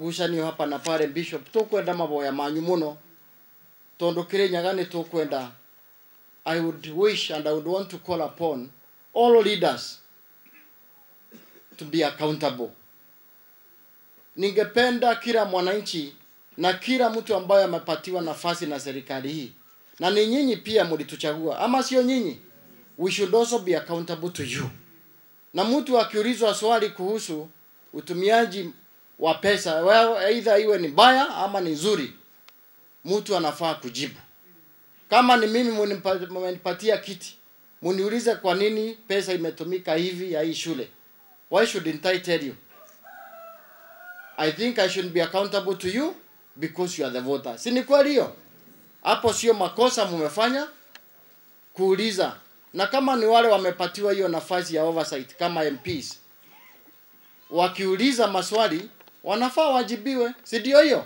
ngucanio hapa na pale bishop. Tukwenda maboya manyu muno. Tondu kirinyaga ni tukwenda. I would wish and i would want to call upon all leaders to be accountable. Ningependa kila mwananchi na kila mtu ambaye amepatiwa nafasi na serikali hii. Na ni nyinyi pia mlituchagua ama sio nyinyi? We should also be accountable to you. Na mtu akiulizwa swali kuhusu utumiaji wa pesa. Aidha iwe ni mbaya ama ni nzuri. Mtu anafaa kujibu. Kama ni mimi mmenipatia kiti muniulize kwa nini pesa imetumika hivi ya hii shule. Why shouldn't i tell you? I think i should be accountable to you because you are the voter. Si ni kweli hiyo? Hapo sio makosa mmefanya kuuliza. Na kama ni wale wamepatiwa hiyo nafasi ya oversight kama MPs wakiuliza maswali wanafaa wajibiwe si ndio hiyo?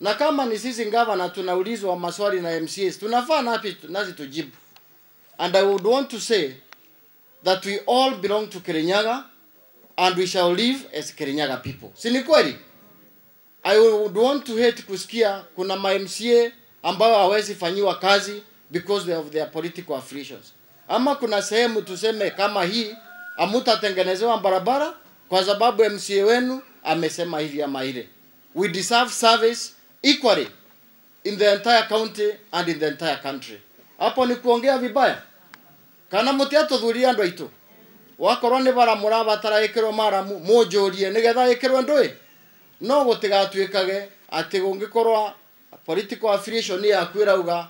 Na kama ni sisi gavana tunaulizwa maswali na MCAs tunafaa napi nazi tujibu. And I would want to say that we all belong to Kirinyaga and we shall live as Kirinyaga people. Si ni kweli? I would want to hate kusikia kuna ma MCA ambao hawezi fanyiwa kazi because of their political affiliations. Ama kuna sehemu tuseme kama hii amutatengenezewa barabara kwa sababu MCA wenu amesema hivi ama ile. We deserve service equally in the entire county and in the entire country. Hapo ni kuongea vibaya? Kana mutiatuthuria andu aitu wakorwo ni bara mũrabatara ĩkĩrwo maramu mũnjũrie nĩgetha ikirwo ndui no gutigatuikage ati gũngĩkorwo political affiliation yaku ĩrauga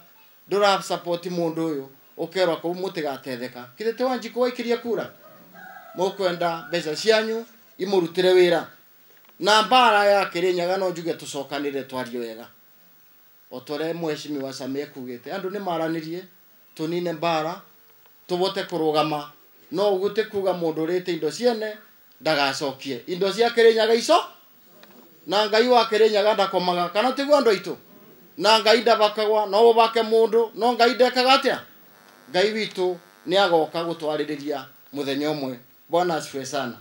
ndura support mundu uyu ukerwa kũu mutigatetheka kithete ti wanjikũ waikirie kura? Mukwenda mbeca cianyu imurutire wĩra na mbara ya kirinyaga no njuge tucokanire twarie wega. O mweshimi mheshimiwa Samia kugete andu ni maranirie tunine mbara tubote kurugama no ugute kuga mundu rite indo ciene ndagacokie. Indo cia kirinyaga ico? Na ngai wa kirinyaga ndakomaga. Kana tiguo andu itu na ngai ndabakagwa no ubake mundu no ngai ndekaga atia ngai witu ni agoka gutwaririria muthenya umwe bwana asifiwe sana